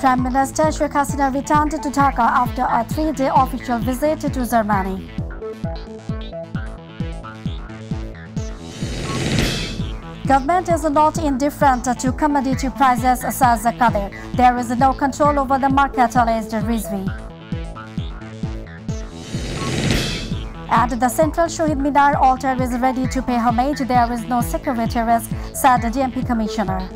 Prime Minister Sheikh Hasina returned to Dhaka after a three-day official visit to Germany. Government is not indifferent to commodity prices, says Kadir. There is no control over the market, alleged Rizvi. At the central Shohid Minar altar is ready to pay homage. There is no security risk, said the DMP commissioner.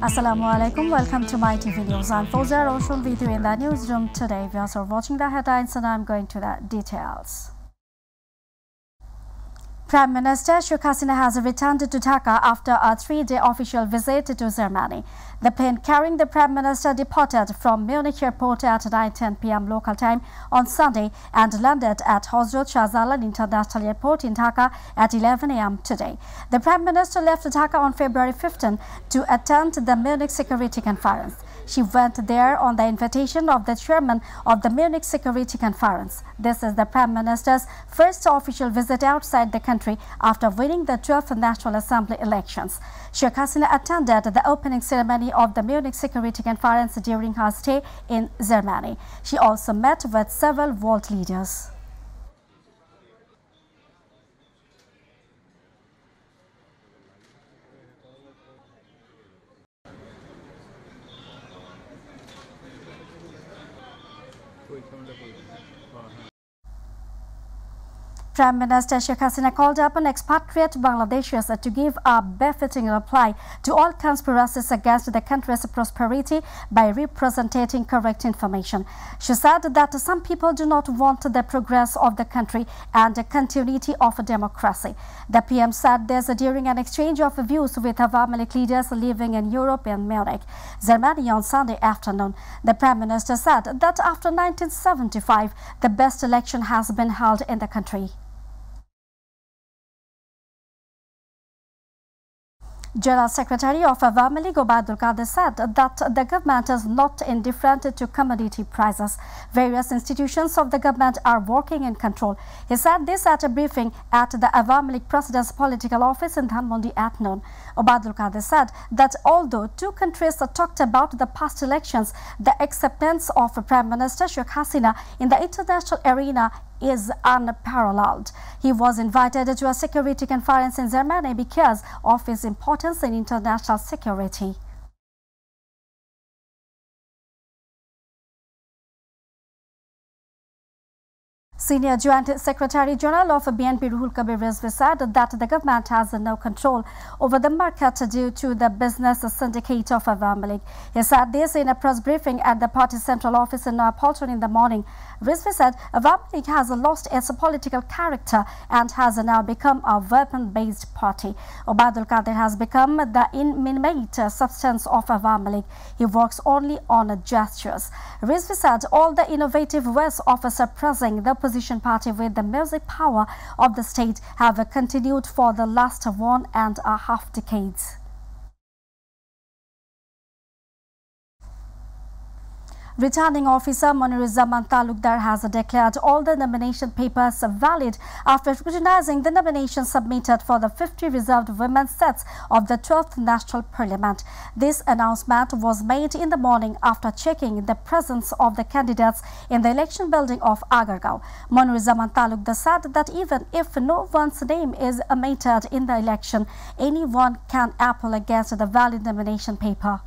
Assalamu alaikum. Welcome to my TV News. I'm Fawzia Roshan with you in the newsroom today. We are watching the headlines and I'm going to the details. Prime Minister Sheikh Hasina has returned to Dhaka after a three-day official visit to Germany. The plane carrying the Prime Minister departed from Munich airport at 9.10 p.m. local time on Sunday and landed at Hazrat Shahjalal International Airport in Dhaka at 11 a.m. today. The Prime Minister left Dhaka on February 15 to attend the Munich Security Conference. She went there on the invitation of the chairman of the Munich Security Conference. This is the Prime Minister's first official visit outside the country after winning the 12th National Assembly elections. Sheikh Hasina attended the opening ceremony of the Munich Security Conference during her stay in Germany. She also met with several world leaders. ওই সময়টা করবেন Prime Minister Sheikh Hasina called upon expatriate Bangladeshis to give a befitting reply to all conspiracies against the country's prosperity by representing correct information. She said that some people do not want the progress of the country and the continuity of democracy. The PM said this during an exchange of views with Awami League leaders living in Europe and Munich, Germany on Sunday afternoon. The Prime Minister said that after 1975, the best election has been held in the country. General Secretary of Awami League Obaidul Qadir said that the government is not indifferent to commodity prices. Various institutions of the government are working in control. He said this at a briefing at the Awami League President's political office in Dhanmondi at noon. Obaidul Qadir said that although two countries talked about the past elections, the acceptance of Prime Minister Sheikh Hasina in the international arena is unparalleled. He was invited to a security conference in Germany because of his importance in international security. Senior Joint Secretary General of BNP Ruhul Kabir Rizvi said that the government has no control over the market due to the business syndicate of Awami. He said this in a press briefing at the party central office in Nayapaltan in the morning. Rizvi said Awami has lost its political character and has now become a weapon-based party. Obaidul Qadir has become the inanimate substance of Awami. He works only on gestures. Rizvi said all the innovative ways of suppressing the opposition party with the music power of the state have continued for the last one and a half decades. Returning officer Zaman Talukdar has declared all the nomination papers valid after scrutinizing the nominations submitted for the 50 reserved women's sets of the 12th National Parliament. This announcement was made in the morning after checking the presence of the candidates in the election building of Agargaon. Zaman Talukdar said that even if no one's name is omitted in the election, anyone can appeal against the valid nomination paper.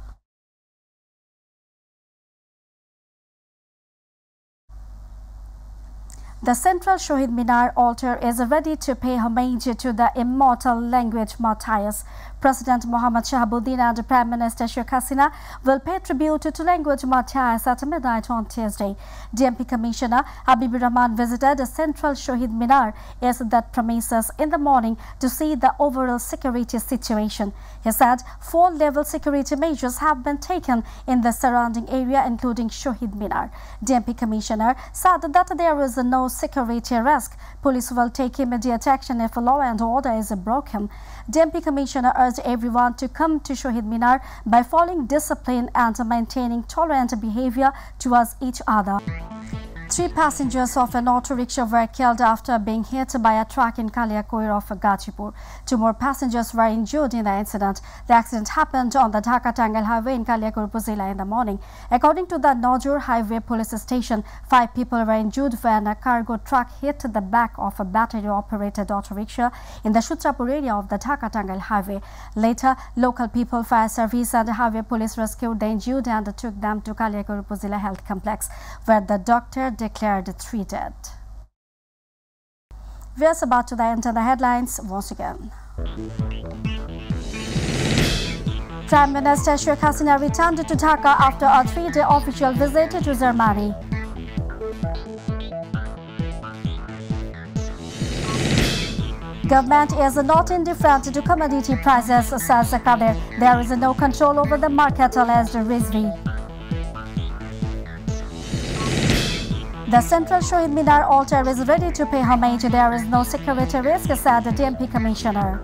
The central Shohid Minar altar is ready to pay homage to the immortal language martyrs. President Mohammad Shahabuddin and Prime Minister Sheikh Hasina will pay tribute to language martyrs at midnight on Tuesday. DMP Commissioner Habib Rahman visited the central Shohid Minar as that promises in the morning to see the overall security situation. He said four-level security measures have been taken in the surrounding area including Shohid Minar. DMP Commissioner said that there is no security risk. Police will take immediate action if law and order is broken. DMP Commissioner urged everyone to come to Shohid Minar by following discipline and maintaining tolerant behavior towards each other. Three passengers of an auto rickshaw were killed after being hit by a truck in Kaliakoir of Gazipur. Two more passengers were injured in the incident. The accident happened on the Dhaka Tangail Highway in Kaliakoir Upazila in the morning. According to the Nojur Highway Police Station, five people were injured when a cargo truck hit the back of a battery operated auto rickshaw in the Shutrapur area of the Dhaka Tangail Highway. Later, local people, fire service, and highway police rescued the injured and took them to Kaliakoir Upazila Health Complex, where the doctor declared three dead. We're about to enter the headlines once again. Prime Minister Sheikh Hasina returned to Dhaka after a three-day official visit to Germany. Government is not indifferent to commodity prices, says Kadir. There is no control over the market, alleged Rizvi. The Central Shohid Minar altar is ready to pay homage. There is no security risk, said the DMP Commissioner.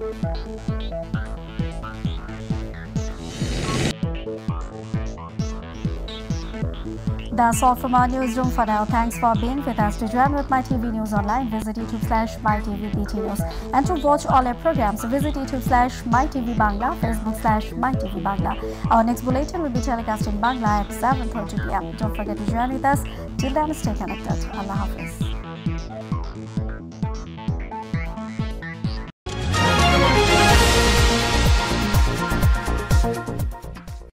That's all from our newsroom for now. Thanks for being with us. To join with My TV News online, visit YouTube slash MyTVBD News. And to watch all our programs, visit YouTube slash MyTV Bangla, Facebook slash MyTV Bangla. Our next bulletin will be telecast in Bangla at 7.30 p.m. Don't forget to join with us. Till then, stay connected. Allah Hafiz.